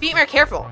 Be more careful.